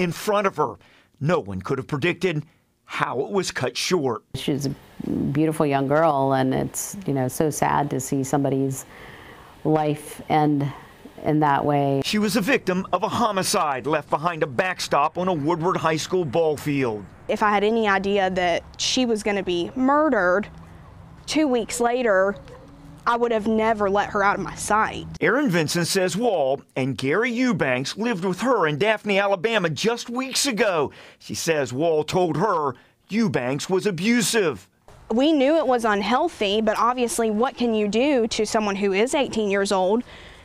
in front of her. No one could have predicted how it was cut short. She's a beautiful young girl, and it's you know so sad to see somebody's life end in that way. She was a victim of a homicide left behind a backstop on a Woodward High School ball field. If I had any idea that she was going to be murdered two weeks later, I would have never let her out of my sight. Erin Vincent says Wall and Gary Eubanks lived with her in Daphne, Alabama just weeks ago. She says Wall told her Eubanks was abusive. We knew it was unhealthy, but obviously, what can you do to someone who is 18 years old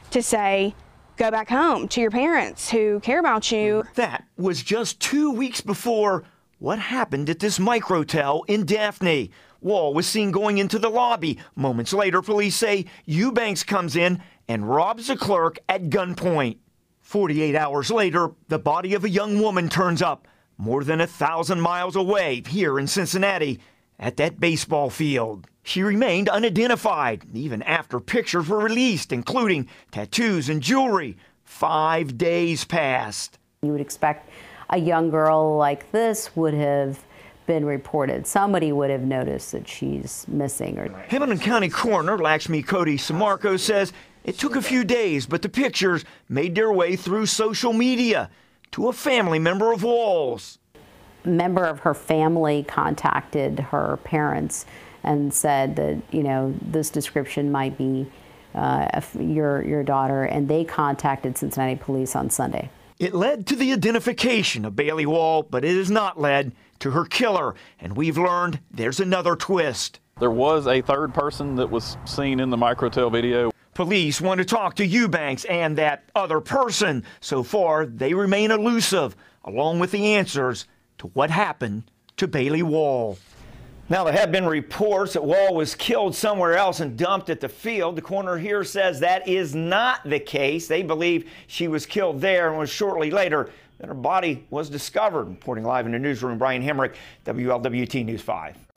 to say, go back home to your parents who care about you? That was just two weeks before what happened at this microtel in Daphne. Wall was seen going into the lobby. Moments later, police say Eubanks comes in and robs a clerk at gunpoint. 48 hours later, the body of a young woman turns up more than a thousand miles away here in Cincinnati at that baseball field. She remained unidentified even after pictures were released, including tattoos and jewelry. Five days passed. You would expect a young girl like this would have been reported. Somebody would have noticed that she's missing. Or Hamilton County Coroner Lakshmi Kode Sammarco says it took a few days, but the pictures made their way through social media to a family member of Wall's. A member of her family contacted her parents and said that you know this description might be uh, your your daughter, and they contacted Cincinnati police on Sunday. It led to the identification of Baylee Wall, but it has not led to her killer. And we've learned there's another twist. There was a third person that was seen in the microtel video. Police want to talk to Eubanks and that other person. So far, they remain elusive, along with the answers to what happened to Baylee Wall. Now, there have been reports that Wall was killed somewhere else and dumped at the field. The coroner here says that is not the case. They believe she was killed there and was shortly later that her body was discovered. Reporting live in the newsroom, Brian Hamrick, WLWT News 5.